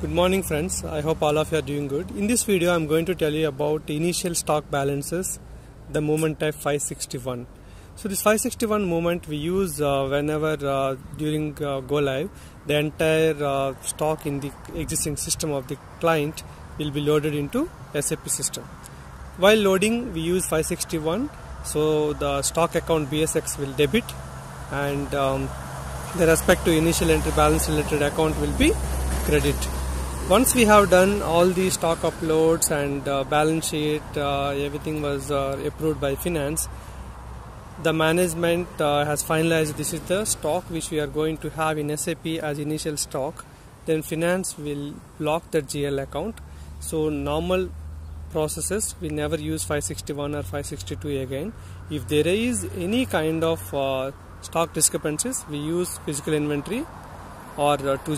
Good morning friends, I hope all of you are doing good. In this video I am going to tell you about initial stock balances, the movement type 561. So this 561 movement we use uh, whenever uh, during uh, go live the entire uh, stock in the existing system of the client will be loaded into SAP system. While loading we use 561 so the stock account BSX will debit and um, the respect to initial entry balance related account will be credit once we have done all the stock uploads and uh, balance sheet uh, everything was uh, approved by finance the management uh, has finalized this is the stock which we are going to have in SAP as initial stock. Then finance will block the GL account. So normal processes we never use 561 or 562 again. If there is any kind of uh, stock discrepancies we use physical inventory or uh, 2